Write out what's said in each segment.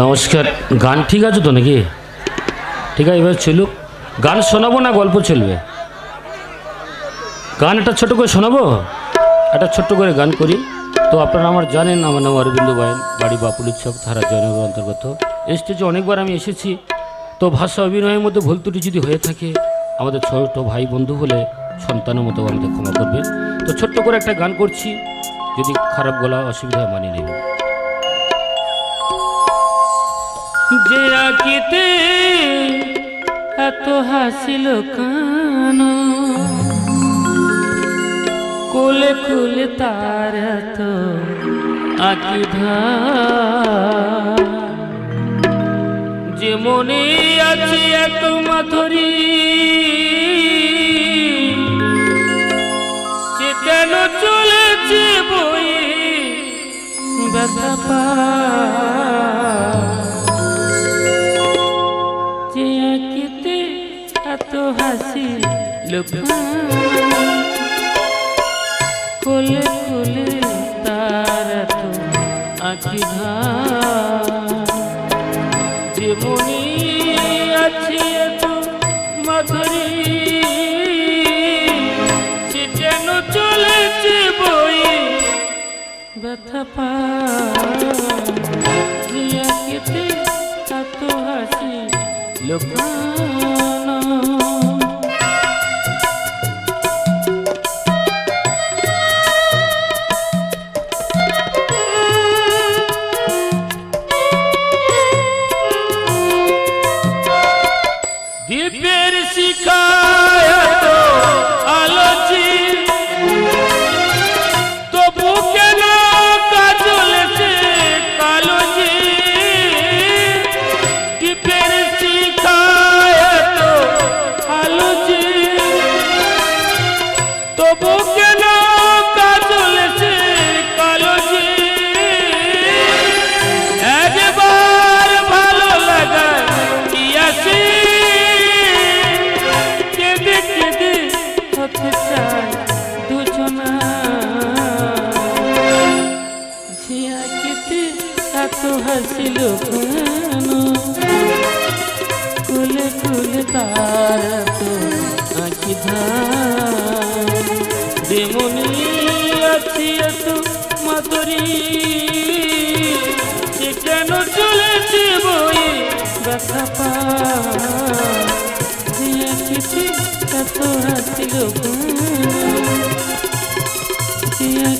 নমস্কার, গান ঠিক আছে তো নাকি? ঠিক আছে, এবার চলুক। গান শোনাবো না গল্প চলবে? গান একটা ছোট করে শোনাবো? একটা ছোট্ট করে গান করি। তো আপনারা আমার জানেন, আমার নাম অরবিন্দ বায়ন, বাড়ি বাপুল উৎসব ধারা জয়নগর অন্তর্গত। স্টেজে অনেকবার আমি এসেছি। তো ভাষা অভিনয়ের মধ্যে ভুল ত্রুটি যদি হয়ে থাকে, আমাদের ছোট ভাই বন্ধু হলে সন্তানের মতো আমাদের ক্ষমা করবে তো ছোট্ট করে একটা গান করছি। যদি খারাপ গলা অসুবিধা মানিয়ে নেবেন। যে আঁকিতে এত হাসিল কান? কোলে কোলে তার এত আঁকি যে মনে আছে এত মাধুরী, সে কেন চলেছে বই ব্যথা পা এত হাসি কোলে কোলে তার এত আঁকি যে মনি আছে এত মাধুরী, সে যেন চলেছে বই ব্যথা পা যে আঁকিতে এত হাসি লুকানো দ্বীপের শিখায়ত আলোচি তবু কেন কাজলেছে কালোজি দ্বীপের শিখায়ত আলোচি তবু কেন এত হাসিল কেন কুলে কুলে তার তো আঁকি ধান। আছি এত মাতরি সে কেন চলেছে বই ব্যথা পা এত হাসিল দিয়া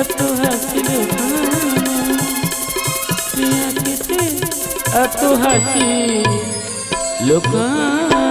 এত হাসিল দিয়া কেটে এত হাসি লোকা